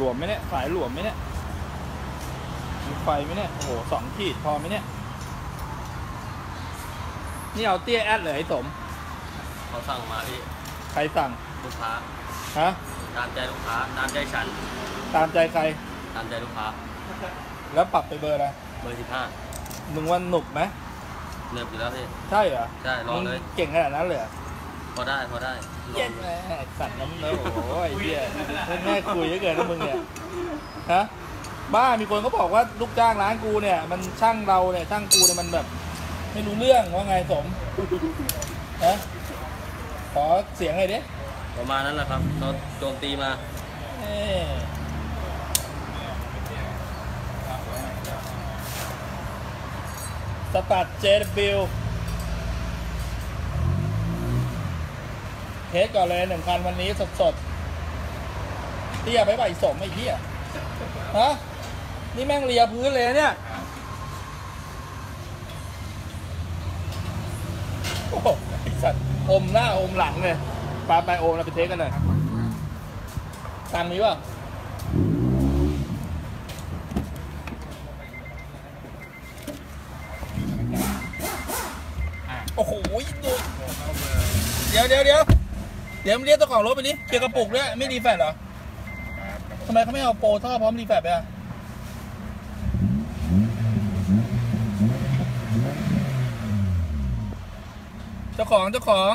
หลวมไหมเนี่ย สายหลวมไหมเนี่ยมีไฟไหมเนี่ย โอ้โหสองขีดพอไหมเนี่ย นี่เอาเตี้ยแอดเลยไอ้สม เขาสั่งมาพี่ใครสั่ง ลูกค้า ฮะ ตามใจลูกค้า ตามใจฉัน ตามใจใคร ตามใจลูกค้า แล้วปรับไปเบอร์อะไร เบอร์สิบห้ามึงว่าหนุกไหมเนิบอยู่แล้วพี่ ใช่เหรอใช่ลองเลย มึเก่งขนาดนั้นเลยเหรอพอได้ พอได้ลอ เย็งนเลยแม่สัตว์น้ำเนื้อโอ้โหไอ้เหี้ยแม่คุยเยอะเกินนะมึงเนี่ยฮะบ้ามีคนเขาบอกว่าลูกจ้างร้านกูเนี่ย มันช่างเราเนี่ยช่างกูเนี่ยมันแบบ ไม่รู้เรื่องว่าไงสมฮะขอเสียงหน่อยดิประมาณนั้นแหละครับเราโจมตีมาเอ้สตัด JW เทสก่อนเลยหนึ่งคันวันนี้สดๆเตี้ยไปใบสมไอ้เหี้ยฮะนี่แม่งเลียพื้นเลยเนี่ยโอ้โหไอ้สัตว์อมหน้าอมหลังเลยปาไปโอมเราไปเทสกันหน่อยตังค์มีป่ะโอ้โหดูเดี๋ยวเดี๋ยวเดี๋ยว เดี๋ยวมึงเรียกเจ้าของรถไปดิเกียรกระปุกด้วยไม่รีแฟตเหรอทำไมเขาไม่เอาโปรท่อพร้อมรีแฟตไปอะเจ้าของเจ้าของ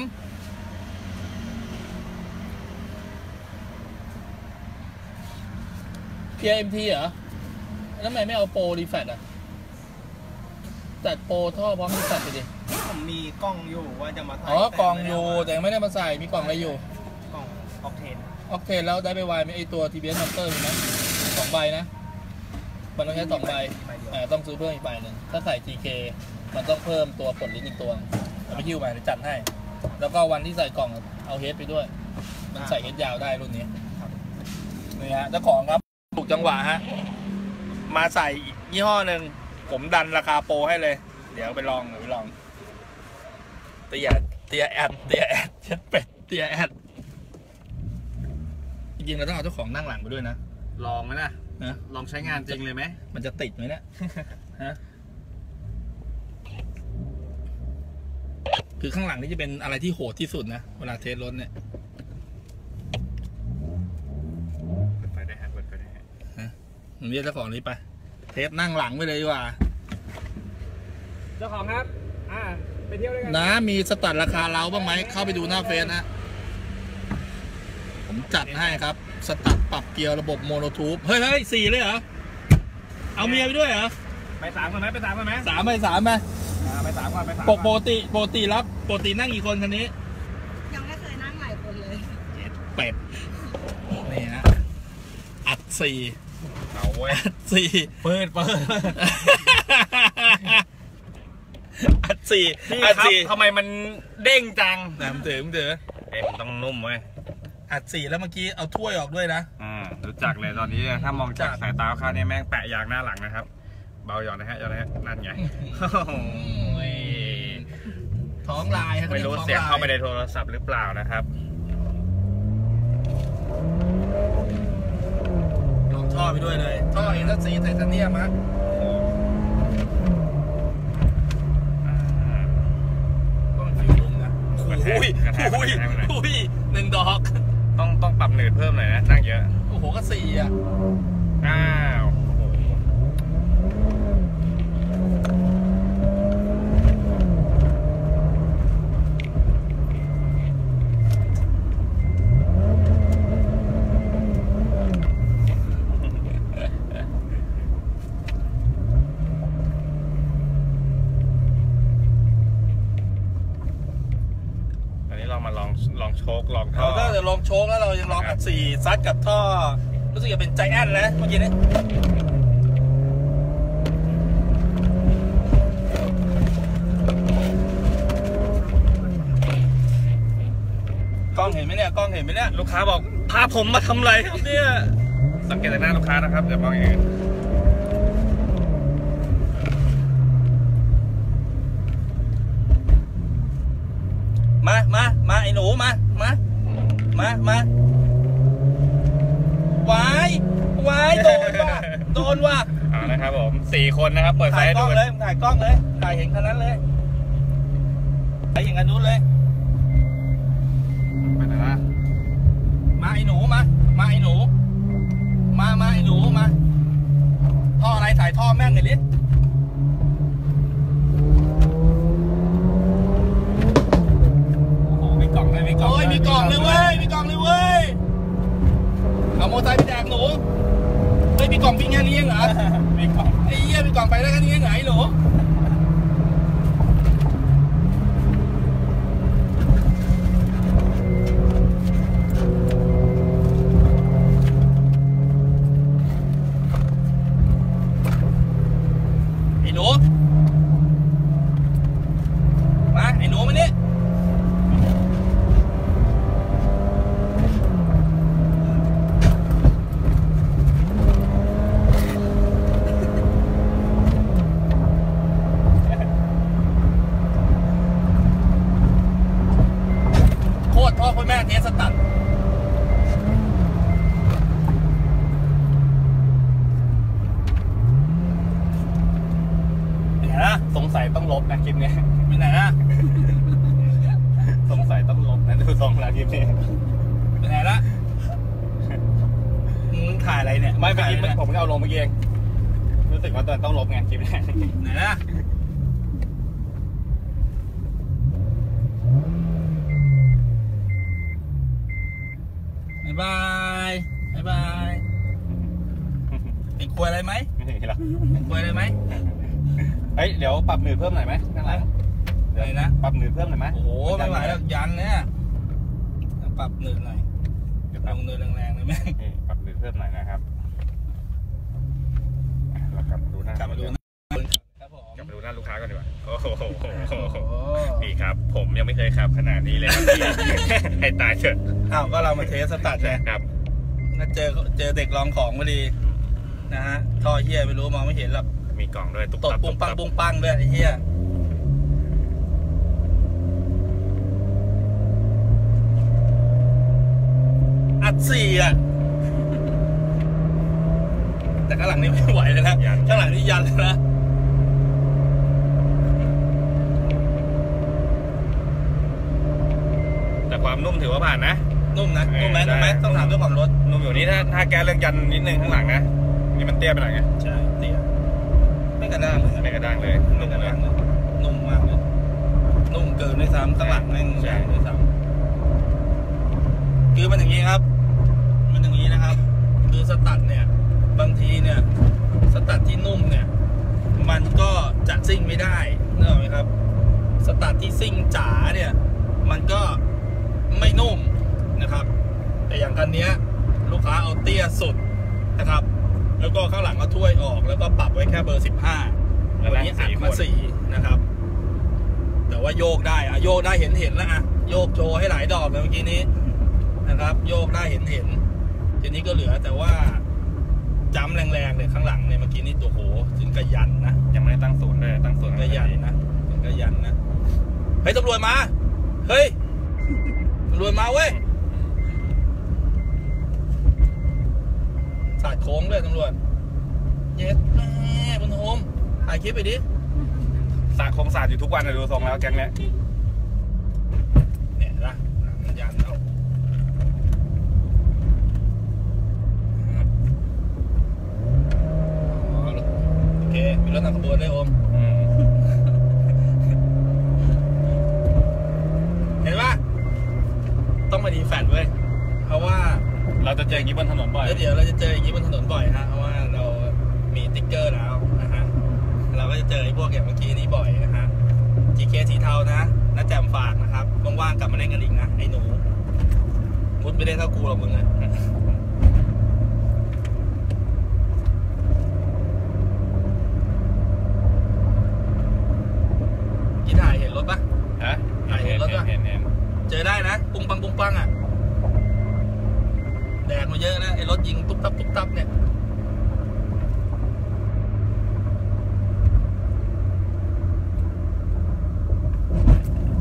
PMT เหรอแล้วทำไมไม่เอาโปรรีแฟตอะจัดโปรท่อพร้อมรีแฟตไปดิ ผมมีกล้องอยู่ว่าจะมาถ่ายอ๋อกล่องแต่อยู่แต่ยังไม่ได้มาใส่มีกล่องอะไรอยู่กล่องออกเทนโอเคแล้วได้ไปวายไหมไอตัว TBS Monster มีไหมสองใบนะมันต้องใช้สองใบใบเดียวอ่าต้องซื้อเพิ่มอีกใบหนึ่งถ้าใส่ GK มันต้องเพิ่มตัวปลดลิ้นอีกตัวหนึ่งเอาไปยิ้วมาเดี๋ยวจัดให้ แล้วก็วันที่ใส่กล่องเอาเฮดไปด้วย มันใส่เฮดยาวได้รุ่นนี้นี่ฮะเจ้าของครับถูกจังหวะฮะมาใส่อีกยี่ห้อหนึ่งผมดันราคาโปรให้เลย เดี๋ยวไปลองเดี๋ยวไปลอง เตี้ยเตี้ยแอดเตี้ยแอดเช็ดเป็ดเตี้ยแอดจริงๆเราต้องเอาเจ้าของนั่งหลังไปด้วยนะ ลองไหมนะนะ ลองใช้งานจริงเลยไหม มันจะติดไหมเนี่ย ฮะ คือข้างหลังนี่จะเป็นอะไรที่โหดที่สุดนะ เวลา test รถเนี่ย เปิดไฟได้ฮะเปิดไฟได้ฮะผมเรียกเจ้าของนี้ไป เทสนั่งหลังไปเลยดีกว่า เจ้าของครับ อ่า ไปเที่ยวด้วยกันนะมีสตัดราคาเราบ้างไหมเข้าไปดูหน้าเฟซนะผมจัดให้ครับ สตัดปรับเกียร์ระบบโมโนทูบเฮ้ยเฮ้ยสี่เลยเหรอเอาเมียไปด้วยเหรอไปสามก่อนไหมไปสามก่อนไหมสามไปสามไปอ่าไปสามก่อนไปสามปก่กอนปกติปกติรับปกตินั่งกี่คนคันนี้ยังไม่เคยนั่งหลายคนเลยเป็ดนี่ฮะอัดสี่เอาเว้ยอัดสี่เปิดเปิดอัด สี่พี่อัดครับสี่ทำไมมันเด้งจังแหนมเถือมเถือเอ็มนต้องนุ่มเว้ยอัดสี่แล้วเมื่อกี้เอาถ้วยออกด้วยนะอ่ารู้จักเลยตอนนี้ถ้ามองจากสายตาข้างเนี่ยแม่งแปะยางหน้าหลังนะครับ เบาหย่อนนะฮะหย่อนนะฮะนั่นไงโอ้ยท้องลายครับไม่รู้ท่อเสียงลเข้าไปในโทรศัพท์หรือเปล่านะครับลองท่อไปด้วยเลย ท่อเอ็นซีไทเทเนียมฮะก็มัน feel นุ่มนะ กระแทกอุ้ยกระแทกอุ้ยกระแทกหน่อยอุ้ยหนึ่งดอก ต้องต้องปรับหนืดเพิ่มหน่อยนะนั่งเยอะ โอ้โหก็สี่อะ อ้าวโอ้โห อันนี้เรามาลองลองโชคลองท่ เรา อ ถ้าจะลองโชกแล้วเรายังลองอัดสี่ ซัดกับท่อ รู้สึกจะเป็นใจแอนนะเมื่อกี้นี้กล้องเห็นไหมเนี่ยกล้องเห็นไหมเนี่ยลูกค้าบอกพาผมมาทำอะไรครับเนี่ยสังเกตจากหน้าลูกค้านะครับเดี๋ยวมองอย่างอื่น มา มา มาไอ้หนู มา มา มา มาวายโอ้ โดนว่ะ เอานะครับผม สี่คนนะครับ เปิดไฟถ่ายให้กล้ดูองกันเลยถ่ายกล้องเลยถ่ายเห็นขนาดนั้นเลยไปอย่างนั้นนู้นเลย ไปไหนล่ะมาไอ้หนูมา มาไอ้หนู มามาไอ้หนูมา ท่ออะไรถ่ายท่อแม่งไงลิศโอ้โหมีกล่องเลยมีกล่องโอ้ยมีกล่องเลยเว้ย มีกล่องเลยเว้ย เอาโมอไซค์ไปแดกหนู เฮ้ยมีกล่องวิ่งแค่นี้เองเหรอ มีกล่อง ไอ้เหี้ยมีกล่องไปได้แค่นี้เองเหรอไอ้หนูไอ้หนู มา ไอ้หนูมานี่ โคตรพ่อคุณแม่เทสตัด เดี๋ยวนะ สงสัยต้องลบนะคลิปนี้ไปไหนนะสงสัยต้องลบนะดูทรงแล้วคลิปนี้ไปไหนละมึงถ่ายอะไรเนี่ยไม่เมื่อกี้ถ่ายะรผมก็เอาลงเมื่อกี้เองรู้สึกว่าตอนต้องลบไงคลิปนี้ไหนนะบ๊ายบายบ๊ายบายเป็นควยอะไรไหม ไม่ถึงหรอก เป็นควยอะไรไหม เฮ้ยเดี๋ยว ปรับหนืดเพิ่มหน่อยไหมข้างหลังอะไรนะ ปรับหนืดเพิ่มหน่อยไหมโอ้โหไม่ไหวแล้วยันเนี่ยต้องปรับเนินหน่อยเดี๋ยวลปรับงเนินแรงๆเลยแม่งนี่ปรับหนืดเพิ่มหน่อยนะครับอะเรากลับมาดูหน้ากลับมาดูนะครับผมกลับมาดูหน้าลูกค้าก่อนดีกว่าโอ้โหโอ้พี่ครับ ผมยังไม่เคยขับขนาดนี้เลยครับพี่ให้ตายเถอะอ้าวก็เรามาเทสสตัดไงครับก็เจอเจอเด็กลองของพอดีนะฮะท่อเฮียไม่รู้มองไม่เห็นหรอก มีกล่องด้วยตุ๊บตดตับปุ้งปังตุ๊บปุ้งปังด้วยไอ้เฮียอัดสี่อะ แต่ข้างหลังนี่ไม่ไหวเลยนะ ข้างหลังนี่ยันเลยนะ แต่ความนุ่มถือว่าผ่านนะ นุ่มนะ นุ่มไหมนุ่มไหมต้องถามเจ้าของรถ นุ่มอยู่นี่ถ้าถ้าแกเรื่องยันนิดนึงข้างหลังนะ นี่มันเตี้ยไปหน่อยไง ใช่เตี้ย ไม่กระด้างเลยไม่กระด้างเลยไม่นุ่มกระเลด้ายงเลยนุ่มมากเลยนุ่มเกินด้วยซ้ำข้างหลังแม่งใช่แรงด้วยซ้ำคือมันอย่างนี้ครับ มันอย่างนี้นะครับ คือสตัดเนี่ย บางทีเนี่ย สตัดที่นุ่มเนี่ย มันก็จะซิ่งไม่ได้นึกออกไหมครับ สตัดที่ซิ่งจ๋าเนี่ย มันก็ไม่นุ่มนะครับ แต่อย่างคันเนี้ย ลูกค้าเอาเตี้ยสุดนะครับ แล้วก็ข้างหลังก็ถ้วยออก แล้วก็ปรับไว้แค่เบอร์สิบห้าแล้ววันนั่งนี้อัดสี่คมานสี่นะครับ แต่ว่าโยกได้อะโยกได้เห็นเห็นแล้วอะโยกโชว์ให้หลายดอกเลยเมื่อกี้นี้นะครับ โยกได้เห็นเห็นทีนี้ก็เหลือแต่ว่าจ้ำแรงๆเลยข้างหลังเนี่ยเมื่อกี้นี้ตัวโหถึงกระยันนะยังไม่ได้ตั้งศูนย์เลยตั้งศูนย์ถึงกระยันนะถึงกระยันนะเฮ้ยตำรวจมา เฮ้ยตำรวจมาเว้ยสาด โค้งเลยตำรวจ เย็ดแม่บนโฮมถ่ายคลิปไปดิ สาดคงสาดอยู่ทุกวันนะดูทรงแล้วแก๊งเนี้ยเนี่ยนะหนังยันเอาอ๋อโอเค มีรถนำขบวนด้วยโอม อืมเห็นปะต้องมาดีแฟนเว้ยเพราะว่า เราจะเจออย่างนี้บนถนนบ่อย แล้วเดี๋ยวเราจะเจออย่างนี้บนถนนบ่อยฮะเพราะว่าเรามีติ๊กเกอร์แล้วนะฮะเราก็จะเจอไอ้พวกอย่างเมื่อกี้นี้บ่อยนะฮะ GK สีเทานะน้าแจ่มฝากนะครับว่างๆกลับมาเล่นกันอีกนะไอ้หนูมุดไม่ได้เท่ากูหรอกมึงอะ กี่ถ่ายเห็นรถปะ ฮะ ถ่ายเห็นรถปะ เห็นเห็น เจอได้นะ ปุ้งปังปุ้งปังอะ แดกมาเยอะนะ ไอ้รถยิงตุ๊บตับตุ๊บตับเนี่ย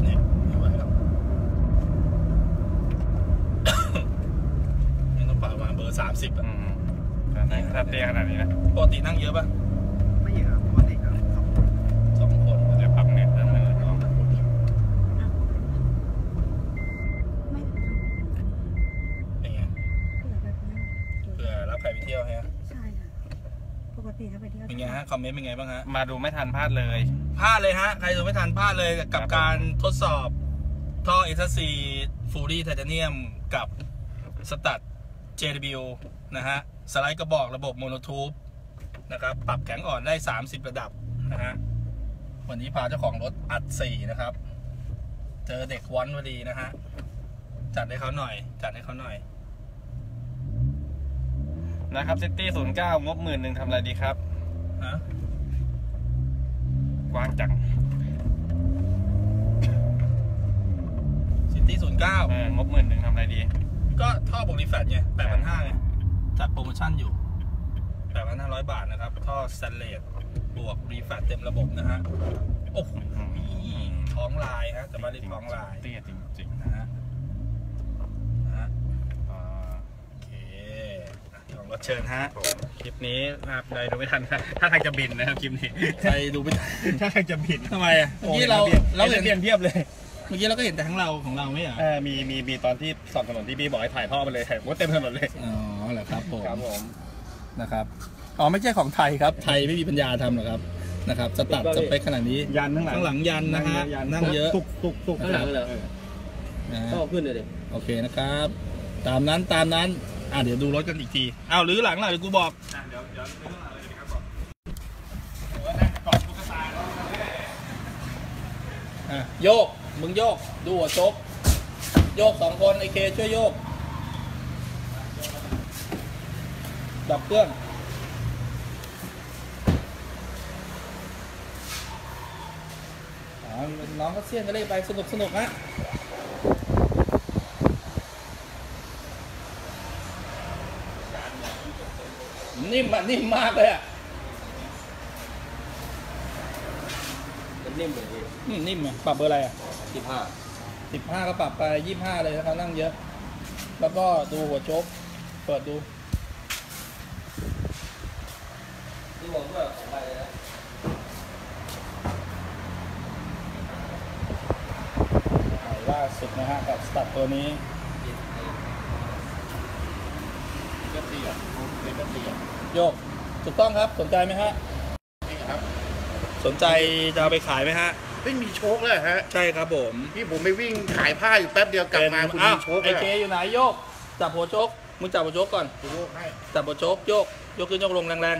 เนี่ยไม่ไหวแล้ว ยังต้องปรับ ถ้าเตี้ยขนาดนี้นะ ปกตินั่งเยอะป่ะไม่เยอะครับปกติครับสองคนสองคนเดี๋ยวปรับหนืดแล้วมันออกไม่เป็นไงเผื่อแบบนี้เผื่อรับใครไปเที่ยวฮะใช่ค่ะ ปกติถ้าไปเที่ยวเป็นไงฮะ comment เป็นไงบ้างฮะ มาดูไม่ทันพลาดเลย พลาดเลยฮะ ใครดูไม่ทันพลาดเลยกับครับการทดสอบท่อ s อ c fully ไทเทเนียมกับสตัด JW นะฮะ สไลด์กระบอกระบบโมโนทูบนะครับ ปรับแข็งอ่อนได้ 30 ระดับนะฮะ วันนี้พาเจ้าของรถอัด 4 นะครับ เจอเด็กวอนพอดีนะฮะ จัดให้เขาหน่อย จัดให้เขาหน่อย นะครับซิตี้ศูนย์เก้างบหมื่นหนึ่งทำอะไรดีครับฮะกว้างจังซิตี้ศูนย์เก้าเอองบหมื่นหนึ่งทำอะไรดี ก็ท่อบวกรีแฟตไงแปดพันห้าไงจัดโปรโมชั่นอยู่แปดพันห้าร้อยบาทนะครับ ท่อสแตนเลสบวกรีแฟตเต็มระบบนะฮะ โอ้โหท้องลายฮะแต่ว่าเรียกท้องลาย เตี้ยจริงนะฮะนะฮะๆอ่าโอเคอะของรถเชิญฮะ คลิปนี้นะครับใครดูไม่ทันครับท่าทางจะบินนะครับคลิปนี้ ใครดูไม่ทันถ้าทางจะบินทำไมอะเมื่อกี้เราเราเราเห็เห็นนเพียนเพียบเลย เมื่อกี้เราก็เห็นแต่ทั้งเราของเราไม่เหรอเออมีมีมีตอนที่สอบถนนที่พี่บอกให้ถ่ายท่อมาเลยถ่ายว่าเต็มถนนเลยอ๋อเหรอครับผมครับผมนะครับอ๋อไม่ใช่ของไทยครับ ไทยไม่มีปัญญาทำหรอกครับนะครับจะตัดสเปคขนาดนี้ยันข้างหลังข้างหลังยันนะฮะนั่งเยอะตุกตุกตุกข้างหลังเลยเหรอนะฮะก็เอาขึ้นเลยดิโอเคนะครับ ตามนั้นตามนั้นอะเดี๋ยวดูรถกันอีกทีอ้าวหรือหลังหลังเดี๋ยวกูบอกเดี๋ยวเดี๋ยวเรื่องอะไรดีครับบอกอะโยก มึงโยก ดูหัวโชกโยกสองคนไอเคช่วยโยก ดับเครื่อง น้องก็เสี่ยงกันเลยไปสนุกสนุกฮะนิ่มอะนิ่มมากเลยอะนิ่มเลย อืมนิ่มอะปรับเบอร์อะไรอะสิบห้าสิบห้าก็ปรับไปยี่ห้าเลยนะครับนั่งเยอะ แล้วก็ดูหัวโชกเปิดดูที่บอกว่าของไปเลยนะใหม่ล่าสุดนะฮะกับสตัดตัวนี้ก็เสียเล็กก็เสียโยก ถูกต้องครับ สนใจไหมฮะนี่ครับสนใจจะเอาไปขายไหมฮะ ไม่มีโชคเลยฮะใช่ครับผมพี่ผมไปวิ่งขายผ้าอยู่แป๊บเดียวกลับมาคุณอ้าวมีโชคไอเลยเคอยู่ไหนโยก จับหัวโชกมึงจับหัวโชกก่อนดูโชคให้จับหัวโชกโยกยกขึ้นยกลงแรง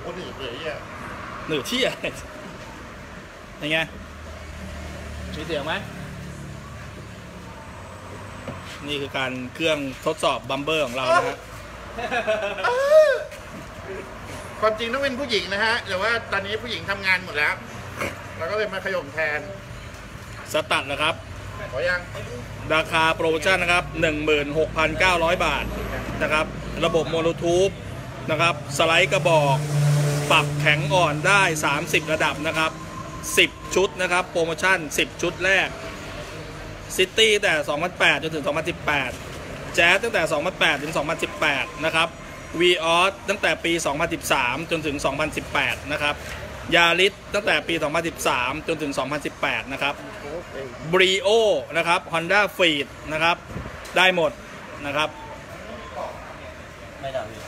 โอ้หนีเลยอะๆหนือที่อะไรยังไงมีเสียงไหมนี่คือการเครื่องทดสอบ bumper ของเรานะฮะความจริงต้องเป็นผู้หญิงนะฮะแต่ว่าตอนนี้ผู้หญิงทำงานหมดแล้ว เราก็เลยมาขย่มแทน strut นะครับ ขอยัง ราคาโปรโมชั่นนะครับ 16,900 บาทนะครับ ระบบ monotube นะครับ สไลด์กระบอก ปรับแข็งอ่อนได้ 30 ระดับนะครับ 10 ชุดนะครับ โปรโมชั่น 10 ชุดแรกซิตี้แต่ 2008 จนถึง 2018 แจ๊สตั้งแต่ 2008 ถึง 2018 นะครับ v ีออสตั้งแต่ปี 2013 จนถึง 2018 นะครับ ยาริสตั้งแต่ปี 2013 จนถึง 2018 นะครับบรีโอนะครับ Honda f e e d นะครับ ได้หมดนะครับ ไม่ดังพี่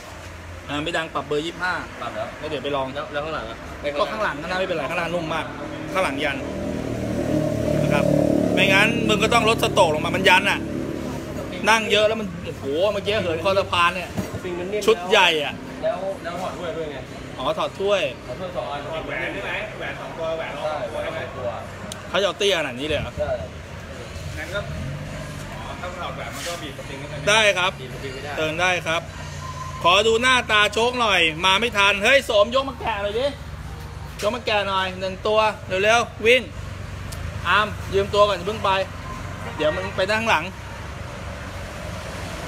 อ่าไม่ดังปรับเบอร์ 25 ปรับแล้วแล้วเดี๋ยวไปลองแล้วแล้วข้างหลังอะก็ข้างหลังก็น่าไม่เป็นไรข้างหลังนุ่มมาก ข้างหลังยันนะครับไม่งั้นมึงก็ต้องลดสโตรกลงมามันยันอะ นั่งเยอะแล้วมันโอ้โหเมื่อกี้เหินคอสะพานเนี่ยฟิงมันนิ่มชุดใหญ่อะแล้วแล้วถอดด้วยด้วยไง อ๋อถอดถ้วยถอดด้วยสองอันแหวนได้ไหมแหวนสองตัวแหวนใช่แหวนสองตัวเขาจะเอาเตี้ยขนาดนี้เลยเหรอใช่งั้นก็อ๋อถ้าถอดแหวนมันก็บีบสปริงขึ้นไปได้ครับดีมันฟิงไม่ได้เติมได้ครับ ขอดูหน้าตาโชคหน่อย มาไม่ทัน เฮ้ยโสมยกมาแกะหน่อยดิยกมาแกะหน่อยหนึ่งตัวเร็วๆวิ่งอามยืมตัวก่อนอย่าเพิ่งไป เดี๋ยวมึงไปนั่งข้างหลัง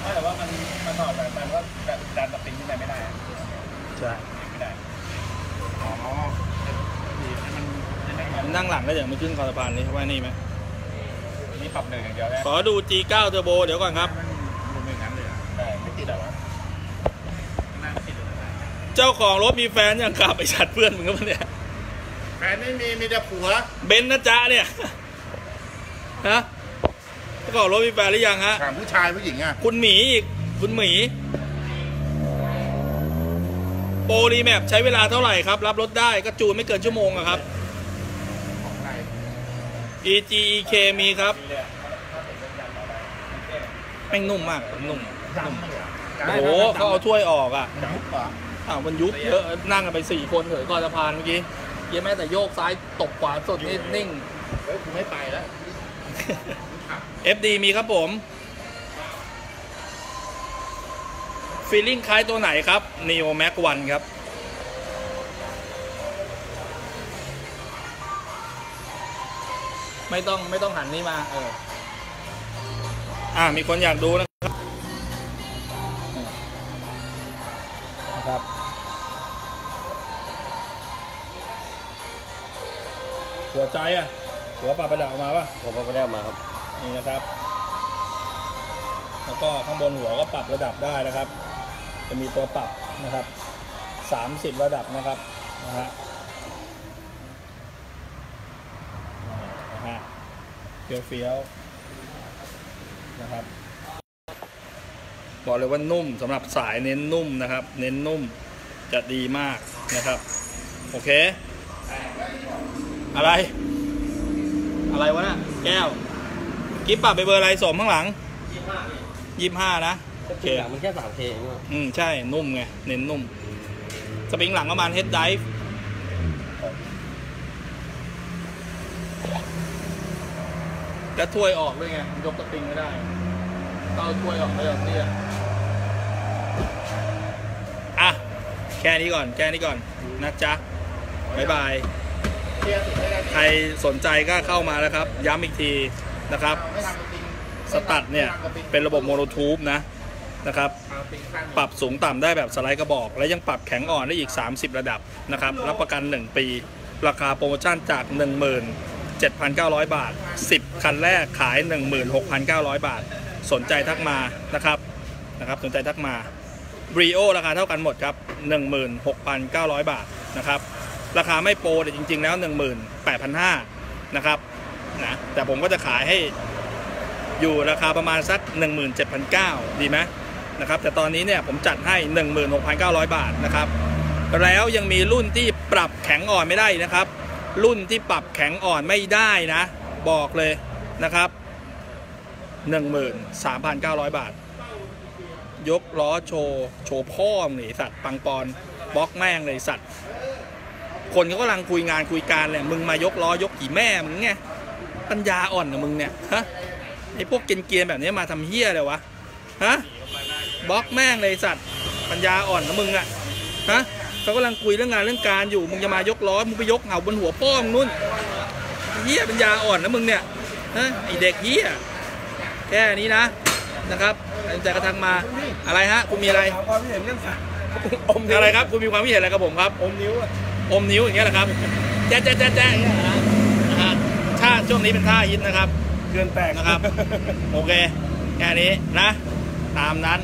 ไม่แต่ว่ามันมันถอดแหวนมันก็ดันสปริงขึ้นไปไม่ได้ใช่ ไม่ได้ อ๋อบีบให้มั มันนั่งหลังก็เดี๋ยวมึงขึ้นคอสะพานนี้ว่านี่ไหมนี่ปรับหนึ่งอย่างเดียวได้ขอดู G9 Turbo เดี๋ยวก่อนครับมันรวมเป็นงั้นเลยเหรอได้ไม่ติดเหรอวะเจ้าของรถมีแฟนยังกลับไปชัดเพื่อนมึงก็ปะเนี่ย แฟนไม่มีมีแต่ผัวเบนซ์นะจ๊ะเนี่ย ฮะ เจ้าของรถมีแฟนหรือยังฮะ ถามผู้ชายผู้หญิงอะ คุณหมีอีก คุณหมี โปร remap ใช้เวลาเท่าไหร่ครับ รับรถได้ก็จูนไม่เกินชั่วโมงอะครับของใคร EG EK มีครับแม่งนุ่มมากนุ่มดำเลยอะโอ้โหเขาเอาถ้วยออกอะดำกว่าอ้าวมันยุบเยอะนั่งกันไปสี่คนเถอะก่อนสะพานเมื่อกี้เยังแม้แต่โยกซ้ายตบขวาสุดนี่นิ่งเฮ้ยกูไม่ไปแล้ว FD มีครับผม ฟีลลิ่งคล้ายตัวไหนครับ Neo Max 1 ครับ ไม่ต้องไม่ต้องหันนี่มา เออ อ่า มีคนอยากดูนะครับนะครับหัวใจอะ หัวปลาประดับออกมาป่ะผมก็ไม่ได้เอามาครับ นี่นะครับ แล้วก็ข้างบนหัวก็ปรับระดับได้นะครับ จะมีตัวปรับนะครับสามสิบระดับนะครับนะฮะนะฮะเฟี้ยวๆนะครับบอกเลยว่านุ่มสำหรับสายเน้นนุ่มนะครับ เน้นนุ่มจะดีมากนะครับ โอเค อะไร อะไรวะน่ะแก้ว กิฟปรับไปเบอร์อะไรสมข้างหลังยี่ห้านะ โอเคมันแค่สาม K เองอืมใช่ นุ่มไง เน้นนุ่ม สปริงหลังประมาณเฮดไดฟ์แล้วถ้วยออกด้วยไง ยกสปริงไม่ได้ต้องเอาถ้วยออกไม่ยอมเตี้ยอะ แค่นี้ก่อน แค่นี้ก่อน นะจ๊ะ bye bye เตี้ยสุดได้แล้วใครสนใจก็เข้ามาแล้วครับ ย้ำอีกทีนะครับ ไม่ทำจริง สตัดเนี่ย เป็นระบบโมโนทูบนะ นะครับเอาปิงข้างปรับสูงต่ำได้แบบสไลด์กระบอก และยังปรับแข็งอ่อนได้อีก 30 ระดับนะครับ รับประกัน 1 ปี ราคาโปรโมชั่นจาก 17,900 บาท 10 คันแรกขาย 16,900 บาท สนใจทักมานะครับนะครับ สนใจทักมาบรีโอราคาเท่ากันหมดครับ 16,900 บาทนะครับ ราคาไม่โปรแต่จริง ๆ แล้ว 18,500นะครับนะแต่ผมก็จะขายให้อยู่ราคาประมาณสัก 17,900 ดีไหม นะครับแต่ตอนนี้เนี่ยผมจัดให้ 16,900 บาทนะครับแล้วยังมีรุ่นที่ปรับแข็งอ่อนไม่ได้นะครับ รุ่นที่ปรับแข็งอ่อนไม่ได้นะ บอกเลยนะครับ 13,900 บาท ยกล้อโชว์โชว์พ่อมงหนีสัตว์ปังปอนบล็อกแม่งเลยสัตว์ คนเขากำลังคุยงานคุยการเลยมึงมายกล้อยกกี่แม่มึงไงปัญญาอ่อนนะมึงเนี่ยฮะไอ้พวกเกรียนแบบนี้มาทำเฮี้ยเลยวะฮะ บล็อกแม่งเลยสัตว์ปัญญาอ่อนนะมึงอะฮะเขากำลังคุยเรื่องงานเรื่องการอยู่มึงจะมายกล้อมึงไปยกเหาบนหัวพ่อมึงนู่นเฮี้ยปัญญาอ่อนนะมึงเนี่ยฮะไอเด็กเฮี้ยแค่นี้นะนะครับสนใจกระทักมาอะไรฮะคุณมีอะไรความเห็นเรื่องสัตว์อมอะไรครับคุณมีความคิดเห็นอะไรกับผมครับ อมนิ้วอะอมนิ้วอย่างเงี้ยแหละครับแจ๊ะแจ๊ะแจ๊ะแจ๊ะอย่างเงี้ยนะฮะท่าช่วงนี้เป็นท่าฮิตนะครับเกินแตกนะครับ โอเค แค่นี้นะ ตามนั้น